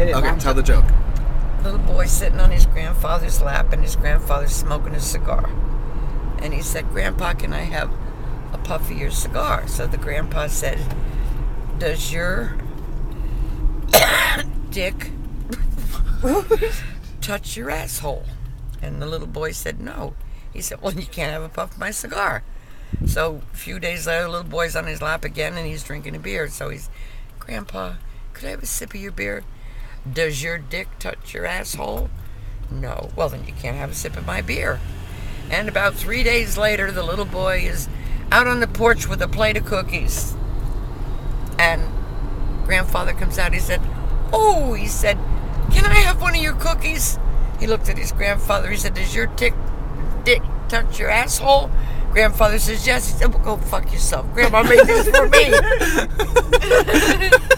Okay, tell the joke. Little boy sitting on his grandfather's lap, and his grandfather's smoking a cigar. And he said, Grandpa, can I have a puff of your cigar? So the grandpa said, Does your dick touch your asshole? And the little boy said, No. He said, Well, you can't have a puff of my cigar. So a few days later, the little boy's on his lap again and he's drinking a beer. So he's, Grandpa, could I have a sip of your beer? Does your dick touch your asshole? No. Well, then you can't have a sip of my beer. And about three days later, the little boy is out on the porch with a plate of cookies. And grandfather comes out. He said, Oh, he said, Can I have one of your cookies? He looked at his grandfather. He said, Does your dick, dick touch your asshole? Grandfather says, Yes. He said, Well, go fuck yourself. Grandma made this for me.